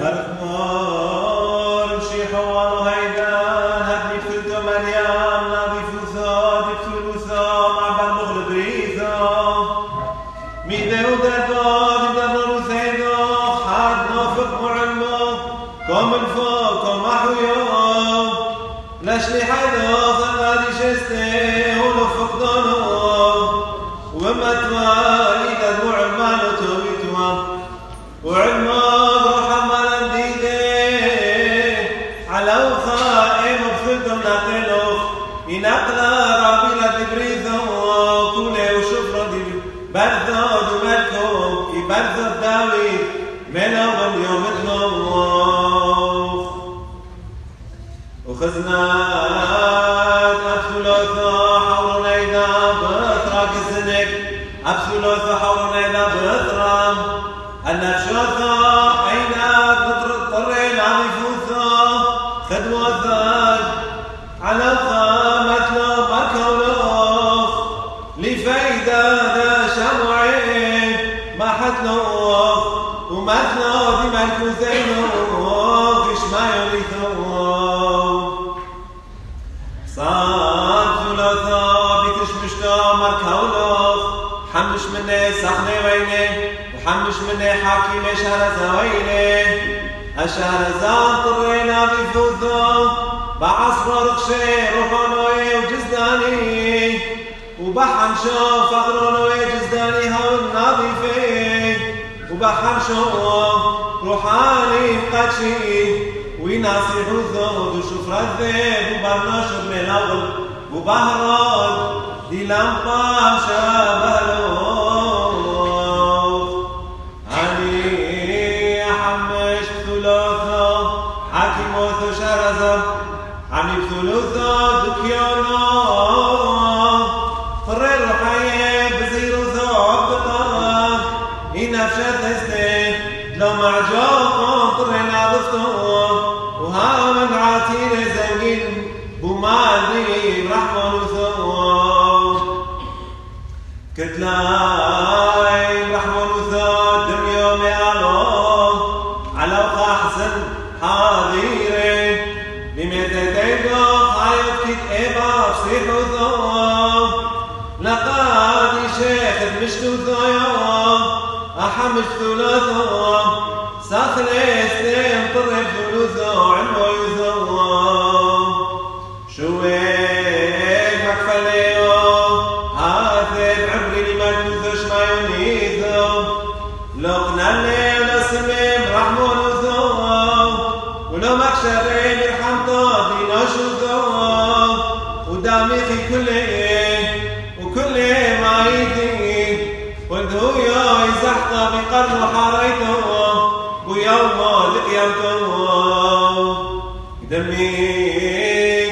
Dharma برثو الداوي من أول يوم تلوخ وخزنات أبثلوثا حور نيدا بثرا كزنك أبثلوثا حور نيدا بثرا النفشوثا عينك بطر الطرين عظيفوثا خدوثا على قامت مرکوزینو قشمایلیتو ساد زولاتا بیتش مشتا مرکولاف حمش منه سخنه وینه وحمش منه حاکیم شهرزا وینه الشهرزا طرینا بفوزو بعصر رخشه رخانوی وجزدانی وبحمشو فقرانوی جزدانی هون نظیفه وبحمشو روحاني ويناصح الذود وشفر الذيب وبرناش بن الأول وبهران دي لمقام شابلوخ أني حمش ثلاثة حكيم ثلاثة عمي ثلاثة بمالي برحمة وثوب كتلاي رحمة وثوب دم يوم يالو على حسن حاضرين لميتتين خايف كت إبا بصيح وثوب لقد شيخ مشت وثوب أحمش ثلاثة. ساخر استيم طرف ثلثة علمه يثوب وانتو يا يزحطة بقرن حاريته. ويوم لقيمته دمي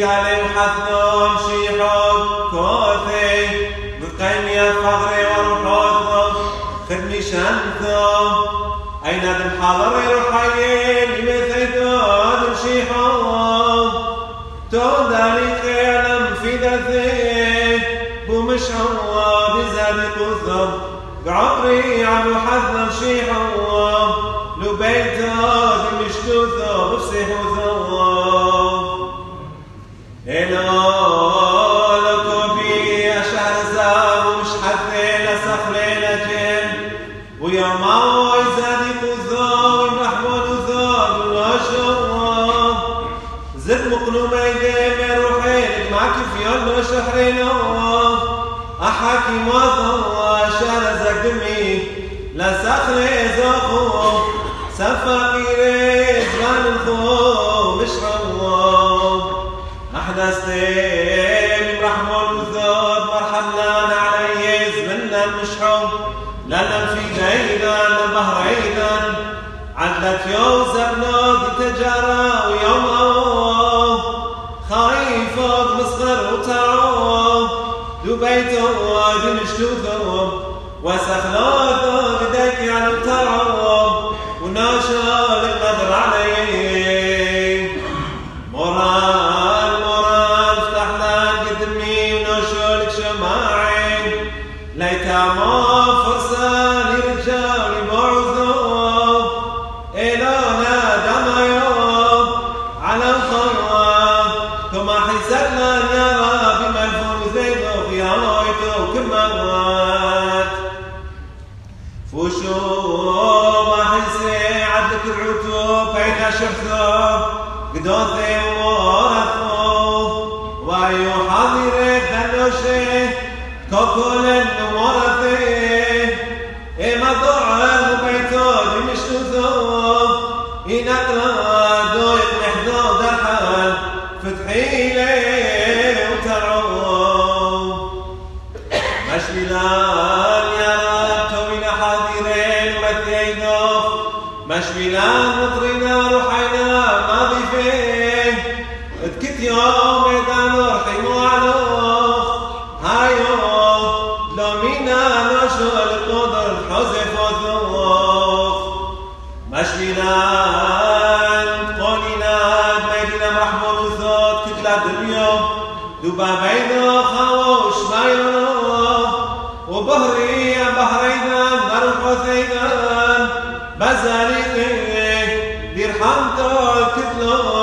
كان وحثهم شيحهم كوثي بقيم يا فغري وروحوثهم خدمي شنثهم أين دم حاضر روحيين بعمري عم حذر شي هو لو بيته مشتوثه بفسح وثواب إلو لكوبي أشهر زاب ومش حثي لسخلي لجن ويوم هو يزادي قثم ورحمة وثواب وشواب زد مقلومة يديم روحين معك في يوم شهرين أحكي موضوع شهر زقمي لا سخلي زخو سفاقيري زمان الخو مش رواب أحدثتين رحمة وثوب مرحب لنا علي زمنا المشحوم لنا في جيدا لبهر عيدا عدت يوزر نود تجارة ويوم أوه خايف مصغر وتعوه دبيت ودمشتوثهم وسخلاث بدك على الترعوه وناشر القدر عليه مورال مورال افتح لك قدمي ونشرك شماعي. ليتما فرصة Shachto, Peita Shachto, Gdote Moratmo, Vayohanire Danoshe, Kokolen Moratmo, مشملان قونينا ميدنا محمود وثوت كتلا دميو دوبا بينو خاوش مايلو وبهري يا بهرينا نروح ثينا بزالي دير حمدو كتلوخ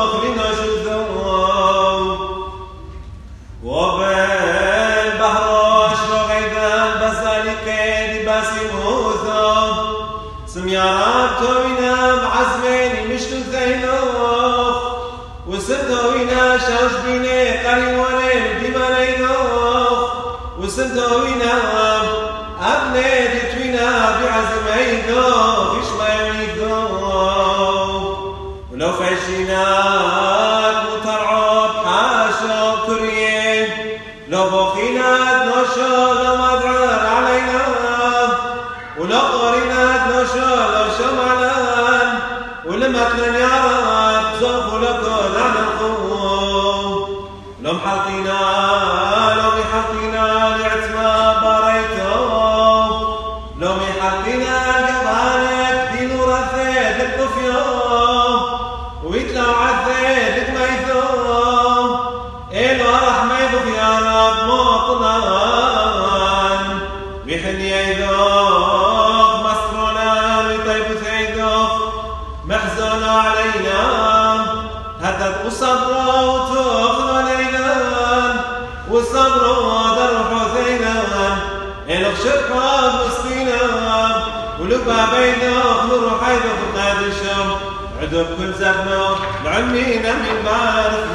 ولو فشيناك مترعب حاشا كريم لو بخينا نوشو لو مدعر علينا ولو قرينا نوشو لو شمعنا ولما كنا يا رب زوف لكم على القوم لو محطينا لو لعتما هدت وصبر وتوخل علينا والصبر درح ثينا إلغ شرقا مسكينا ولبا بينه نروح حيث قاد الشم عدب كل زبنا لعمينا من بارك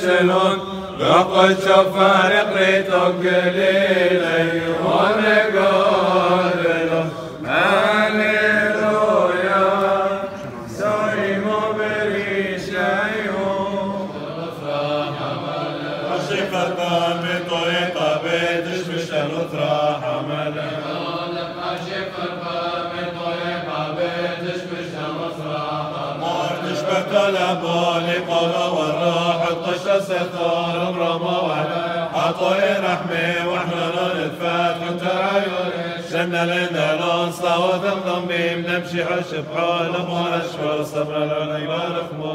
شلون لقد شفان قريتك قليلي وأنا قال له هاليلويا سوري بتشمش الأخرى حملها لقوا والروح الطش ستار رمى وعلى عطوي رحمي وإحنا نتفات كنت عيون جنة لنا الانصى وذنب ضميم نمشي حش بحول ابو اشفر صبر العلي والخمار